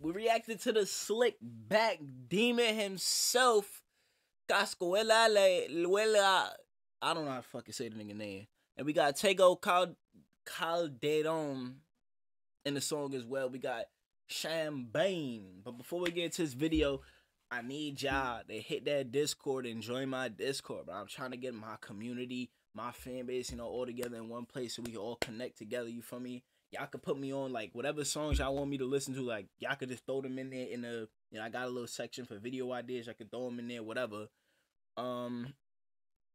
we reacted to the slick back demon himself. Cascoela Luela. I don't know how to fucking say the nigga name. And we got Tego Cal Calderon in the song as well. We got Champagne. But before we get into this video, I need y'all to hit that Discord and join my Discord. But I'm trying to get my community, my fan base, you know, all together in one place so we can all connect together. You feel me? Y'all could put me on like whatever songs y'all want me to listen to. Like y'all could just throw them in there in the. You know, I got a little section for video ideas. I could throw them in there, whatever. Um,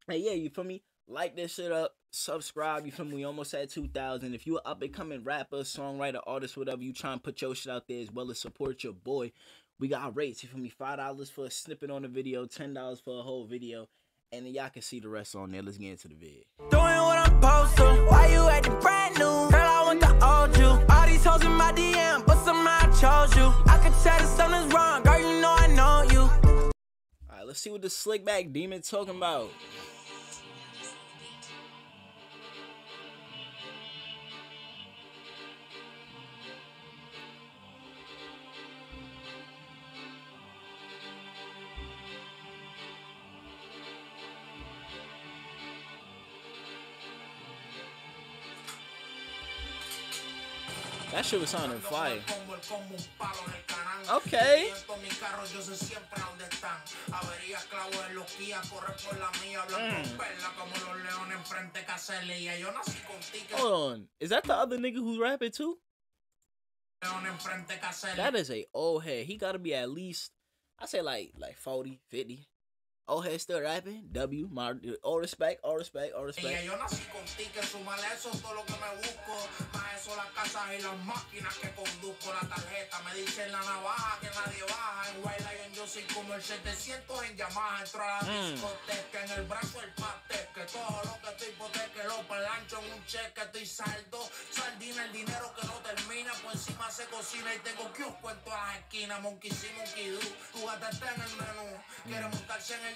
and yeah, you feel me? Like this shit up, subscribe. You feel me? We almost at two thousand. If you an up and coming rapper, songwriter, artist, whatever, you trying to put your shit out there as well as support your boy. We got rates. You feel me? Five dollars for a snippet on the video, ten dollars for a whole video, and then y'all can see the rest on there. Let's get into the vid. Let's see what the slick back demon talking about. That shit was sounding fire. Okay. Mm. Hold on. Is that the other nigga who's rapping too? That is a old head. He gotta be at least I say like like 40, 50. Head still rapping. W, my all respect, all respect, all respect. eso, las casas y las máquinas que conduzco. La tarjeta me dicen la navaja que nadie baja. En White Lion yo soy como el 700 en Yamaha. Entro a la Mm. discoteca, en el brazo el pastel. Que todo lo que estoy hipoteca lo pelancho en un cheque. Estoy saldo, sardina, el dinero que no termina. Por encima se cocina y tengo kiosco en todas las esquinas. Monkey see, monkey do. Tu gata está en el menú. Quiere montarse en el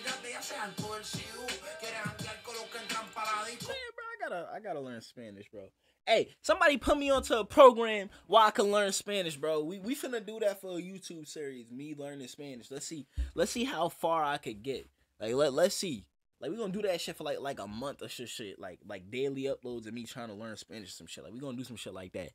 I gotta, I gotta learn Spanish, bro. Hey, somebody put me onto a program where I can learn Spanish, bro. We we finna do that for a YouTube series, me learning Spanish. Let's see, let's see how far I could get. Like let let's see. Like we gonna do that shit for like like a month or shit, shit. Like like daily uploads of me trying to learn Spanish, some shit. Like we gonna do some shit like that.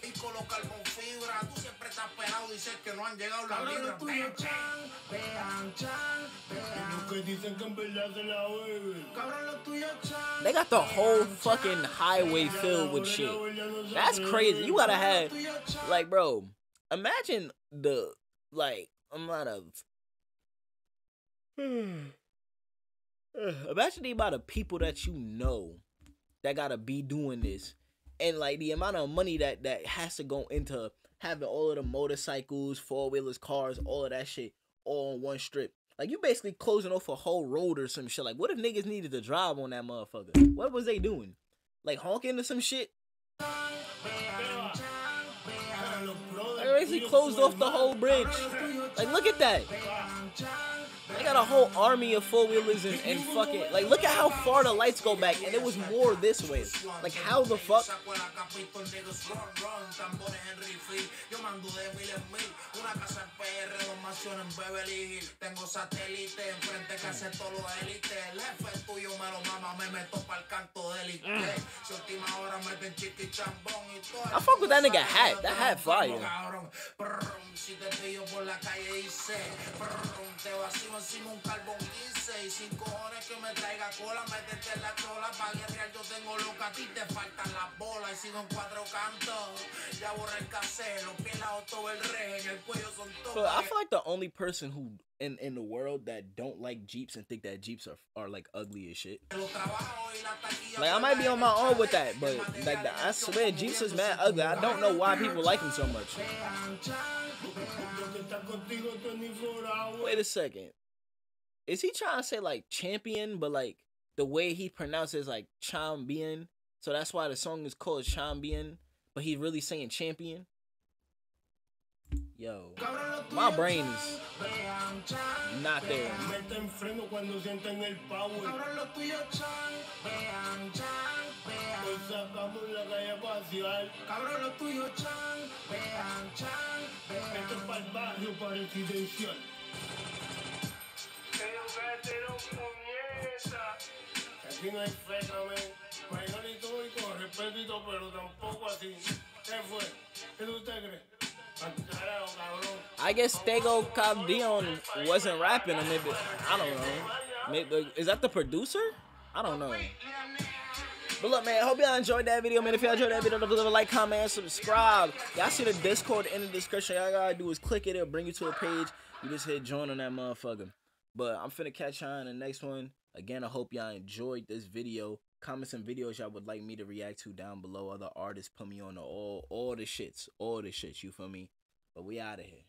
Y colocar con fibra. Tú siempre estás pegado, dices que no han llegado las Cabrón, libras. lo tuyo, chan, vean, chan, vean. que dicen que en verdad se la beben. Cabrón, lo tuyo, chan. They got the whole fucking highway filled with shit. That's crazy. You gotta have like, bro. Imagine the like amount of. Imagine the amount of people that you know that gotta be doing this, and like the amount of money that that has to go into having all of the motorcycles, four wheelers, cars, all of that shit all on one strip. Like you basically closing off a whole road or some shit. Like what if niggas needed to drive on that motherfucker? What was they doing? Like honking or some shit? They basically closed off the whole bridge. Like look at that. They got a whole army of four wheelers and, and fucking like look at how far the lights go back and it was more this way. Like how the fuck? Saco la capito, niggas run, run, tambores en refill. Yo mando de mil en mil. Una casa en PR, dos mansiones en Beverly Hills. Tengo satélite enfrente que hace todos los élites. El jefe tuyo me lo mama, me meto pa'l canto de élite. Si última hora meten chiqui chambón y todo. I fuck with that nigga hat. That hat fire. Si te pillo por la calle te vacío encima un carbón 15 y sin cojones que me traiga cola, métete en la chola pa' guerrear, yo tengo loca, a ti te faltan las bolas y sigo en cuatro cantos, ya borré el los todo el rey, en el cuello son So. I feel like the only person who in in the world that don't like Jeeps and think that Jeeps are are like ugly as shit. Los trabajos y la taquilla Like I might be on my own with that, but like the, I swear Jeeps is mad ugly. I don't know why people like him so much. Wait a second. Is he trying to say like champion, but like the way he pronounces like champion? So that's why the song is called champion, but he's really saying champion. Yo, my brain is not there. Esto es barrio residencial. Aquí no hay y con respeto pero tampoco así. ¿Qué fue? ¿Qué usted cree? I guess Stego Caldeon wasn't rapping, or maybe I don't know. Maybe is that the producer? I don't know. But look, man, hope y'all enjoyed that video, man. If y'all enjoyed that video, don't forget to like, comment, and subscribe. Y'all see the Discord in the description. Y'all gotta do is click it. It'll bring you to a page. You just hit join on that motherfucker. But I'm finna catch y'all in the next one. Again, I hope y'all enjoyed this video. Comment some videos y'all would like me to react to down below. Other artists put me on the all all the shits. All the shits, you feel me? But we out of here.